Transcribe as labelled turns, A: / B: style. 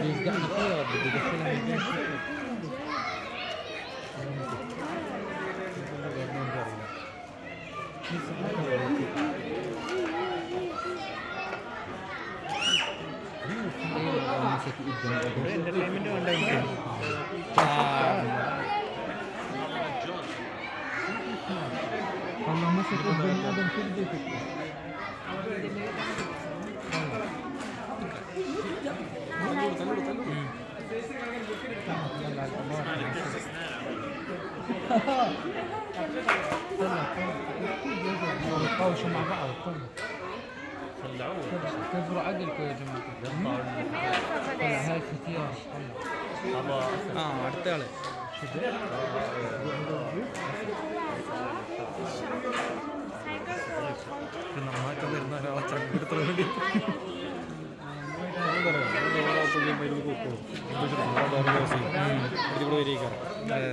A: يسجعنا كورة
B: بده يدخلها من جنب والله مسك آدم مع بعض كله طلعوا كبروا عقلكم يا جماعه طلع هاي ختيار طلع
A: ആ അടുത്ത ആള് നന്നായിട്ട് വരുന്ന ഒരാളെ ചങ്കെടുത്ത വേണ്ടി
C: ഇതിലൂടെ വരികയാണ്
A: അതെ